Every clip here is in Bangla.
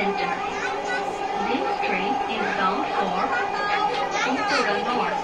Center. This train is bound for Uttara North.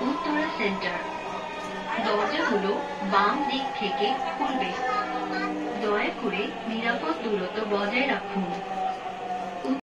Uttara centre দরজাগুলো বাম দিক থেকে খুলবে। দয়া করে নিরাপদ দূরত্ব বজায় রাখুন।